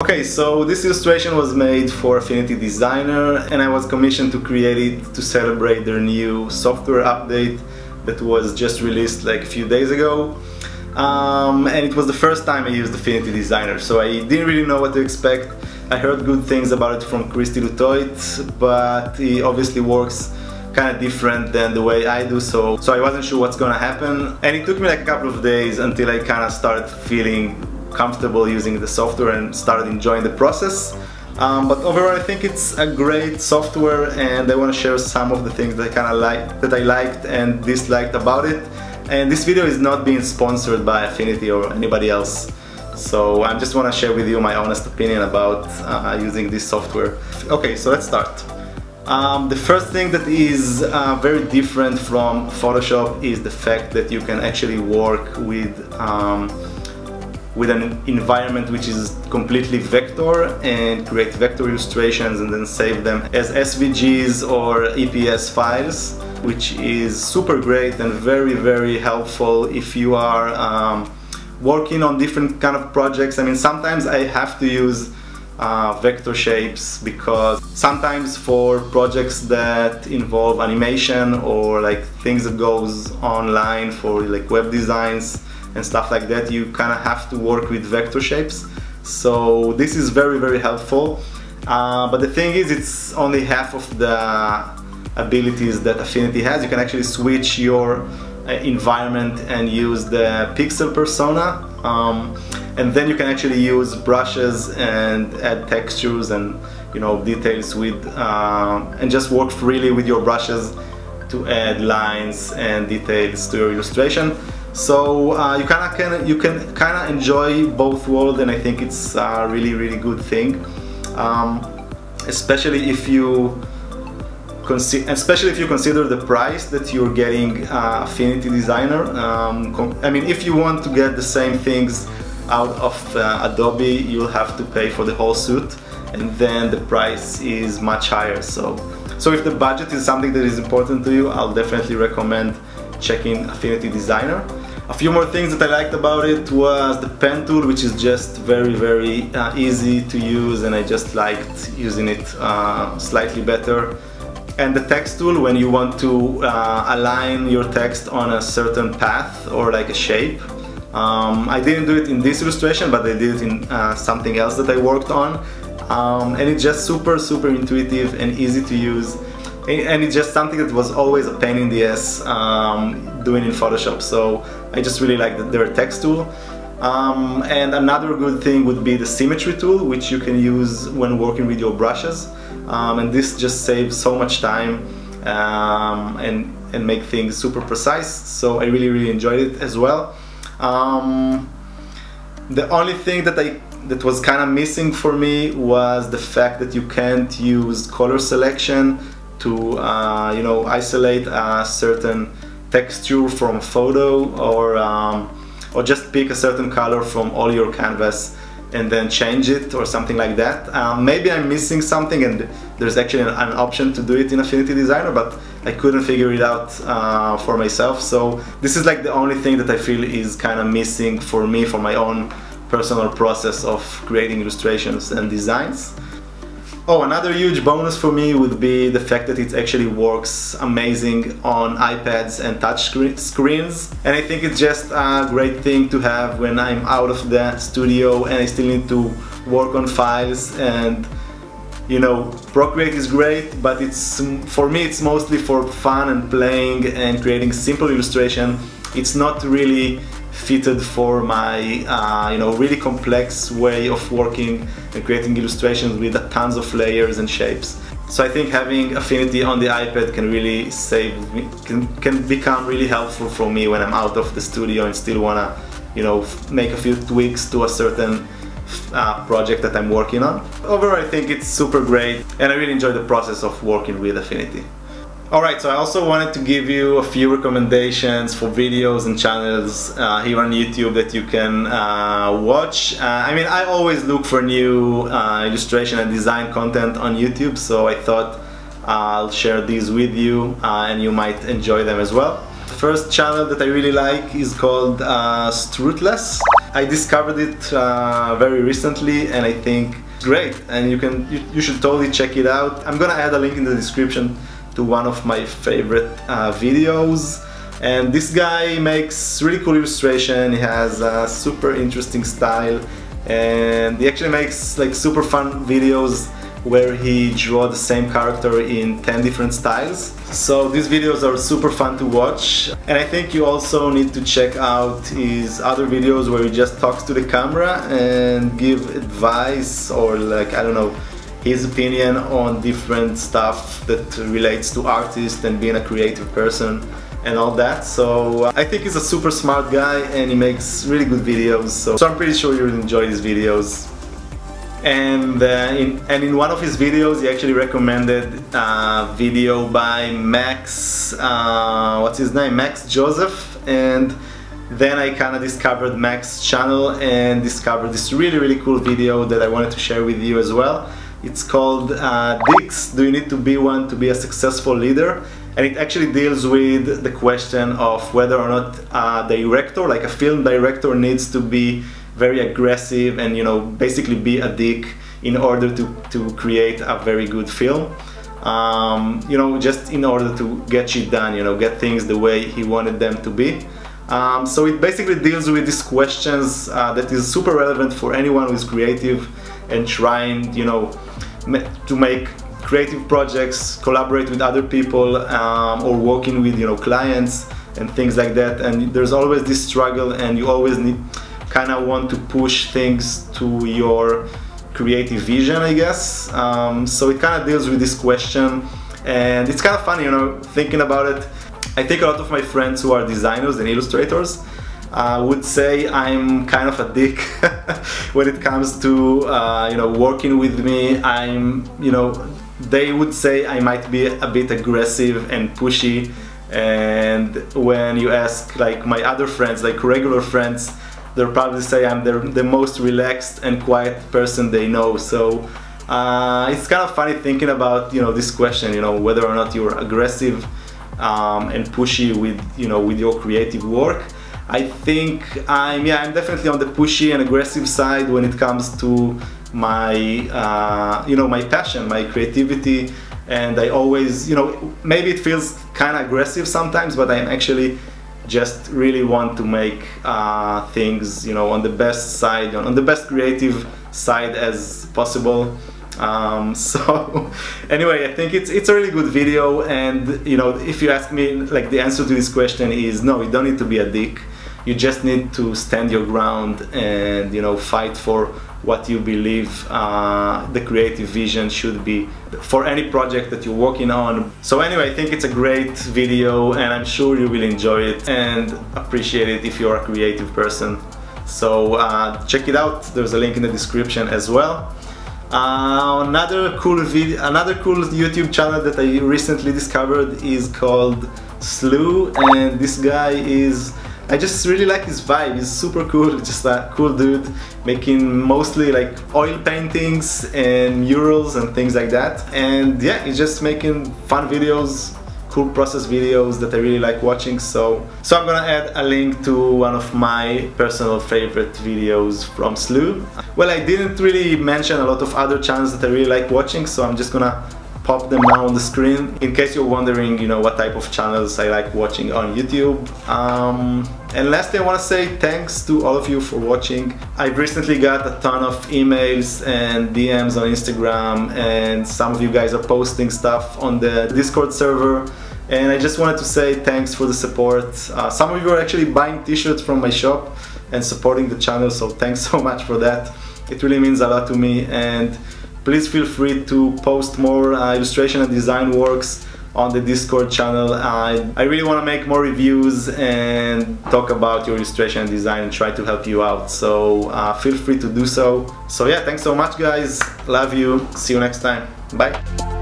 Okay, so this illustration was made for Affinity Designer and I was commissioned to create it to celebrate their new software update that was just released like a few days ago. Um, and it was the first time I used Affinity Designer, so I didn't really know what to expect. I heard good things about it from Christy Lutoit, but it obviously works kind of different than the way I do so so I wasn't sure what's gonna happen and it took me like a couple of days until I kind of started feeling comfortable using the software and started enjoying the process. Um, but overall I think it's a great software and I want to share some of the things that I kind of like that I liked and disliked about it. And this video is not being sponsored by Affinity or anybody else. So I just want to share with you my honest opinion about uh, using this software. Okay so let's start. Um, the first thing that is uh, very different from Photoshop is the fact that you can actually work with um, with an environment which is completely vector and create vector illustrations and then save them as SVGs or EPS files which is super great and very very helpful if you are um, working on different kind of projects. I mean sometimes I have to use uh, vector shapes because sometimes for projects that involve animation or like things that goes online for like web designs and stuff like that you kind of have to work with vector shapes. So this is very very helpful. Uh, but the thing is it's only half of the abilities that Affinity has. You can actually switch your uh, environment and use the pixel persona um, and then you can actually use brushes and add textures and you know details with uh, and just work freely with your brushes to add lines and details to your illustration so uh, you kind of can you can kind of enjoy both worlds and I think it's a really really good thing. Um, especially if you especially if you consider the price that you're getting uh, Affinity Designer. Um, I mean if you want to get the same things out of uh, Adobe you'll have to pay for the whole suit and then the price is much higher. So so if the budget is something that is important to you I'll definitely recommend checking Affinity Designer a few more things that I liked about it was the pen tool which is just very very uh, easy to use and I just liked using it uh, slightly better and the text tool when you want to uh, align your text on a certain path or like a shape um, I didn't do it in this illustration, but I did it in uh, something else that I worked on. Um, and it's just super, super intuitive and easy to use. And it's just something that was always a pain in the ass um, doing in Photoshop. So I just really like their text tool. Um, and another good thing would be the symmetry tool, which you can use when working with your brushes. Um, and this just saves so much time um, and, and make things super precise. So I really, really enjoyed it as well. Um, the only thing that I that was kind of missing for me was the fact that you can't use color selection to uh, you know isolate a certain texture from photo or um, or just pick a certain color from all your canvas and then change it or something like that. Um, maybe I'm missing something and there's actually an, an, option to do it in Affinity Designer but I couldn't figure it out uh, for myself so this is like the only thing that I feel is kind of missing for me for my own personal process of creating illustrations and designs. Oh, another huge bonus for me would be the fact that it actually works amazing on iPads and touch screens. And I think it's just a great thing to have when I'm out of the studio and I still need to work on files and you know, Procreate is great, but it's for me it's mostly for fun and playing and creating simple illustration. It's not really fitted for my uh, you know really complex way of working and creating illustrations with tons of layers and shapes. So I think having Affinity on the iPad can really save me, can, can become really helpful for me when I'm out of the studio and still wanna you know make a few tweaks to a certain uh, project that I'm working on. Overall I think it's super great and I really enjoy the process of working with Affinity. Alright, so I also wanted to give you a few recommendations for videos and channels uh, here on YouTube that you can uh, watch. Uh, I mean, I always look for new uh, illustration and design content on YouTube, so I thought I'll share these with you uh, and you might enjoy them as well. The first channel that I really like is called uh, Struthless. I discovered it very recently and I think great and you can you, you, should totally check it out. I'm gonna add a link in the description to one of my favorite uh, videos. And this guy makes really cool illustration. He has a super interesting style. And he actually makes like super fun videos where he draw the same character in 10 different styles. So these videos are super fun to watch. And I think you also need to check out his other videos where he just talks to the camera and give advice or like I don't know his opinion on different stuff that relates to artists and being a creative person and all that. So uh, I think he's a super smart guy and he makes really good videos. So, so I'm pretty sure you'll enjoy his videos. And uh, in, and in one of his videos he actually recommended a video by Max uh, what's his name? Max Joseph. And then I kind of discovered Max's channel and discovered this really really cool video that I wanted to share with you as well it's called uh, Dicks Do You Need to Be One to Be a Successful Leader? And it actually deals with the question of whether or not a director like a film director needs to be very aggressive and you know basically be a dick in order to, to create a very good film. Um, you know just in order to get shit done you know get things the way he wanted them to be. Um, so it basically deals with these questions uh, that is super relevant for anyone who is creative and trying you know to make creative projects collaborate with other people um, or working with you know clients and things like that and there's always this struggle and you always need kind of want to push things to your creative vision, I guess. Um, so it kind of deals with this question, and it's kind of funny, you know, thinking about it. I think a lot of my friends who are designers and illustrators uh, would say I'm kind of a dick when it comes to uh, you know working with me. I'm you know they would say I might be a bit aggressive and pushy. And when you ask like my other friends, like regular friends, they'll probably say I'm the, the most relaxed and quiet person they know. So uh, it's kind of funny thinking about you know this question, you know whether or not you're aggressive um, and pushy with you know with your creative work. I think I'm yeah I'm definitely on the pushy and aggressive side when it comes to my uh, you know my passion, my creativity, and I always you know maybe it feels kind of aggressive sometimes, but I'm actually just really want to make uh, things you know on the best side on the best creative side as possible. Um, so anyway I think it's it's a really good video. And you know if you ask me like the answer to this question is no you don't need to be a dick you just need to stand your ground and you know fight for what you believe uh, the creative vision should be for any project that you're working on. So anyway, I think it's a great video and I'm sure you will enjoy it and appreciate it if you're a creative person. So uh, check it out, there's a link in the description as well. Uh, another cool video, another cool YouTube channel that I recently discovered is called Slew and this guy is I just really like his vibe, he's super cool, just a cool dude, making mostly like oil paintings and murals and things like that. And yeah, he's just making fun videos, cool process videos that I really like watching so so I'm gonna add a link to one of my personal favorite videos from Slew. Well I didn't really mention a lot of other channels that I really like watching so I'm just gonna pop them now on the screen in case you're wondering you know what type of channels I like watching on YouTube um, and lastly I want to say thanks to all of you for watching. I've recently got a ton of emails and DMs on Instagram and some of you guys are posting stuff on the Discord server. And I just wanted to say thanks for the support. Uh, some of you are actually buying t-shirts from my shop and supporting the channel so thanks so much for that. It really means a lot to me and please feel free to post more uh, illustration and design works on the Discord channel. I, I really want to make more reviews and talk about your illustration and design and try to help you out. So uh, feel free to do so. So yeah, thanks so much guys. Love you. See you next time. Bye.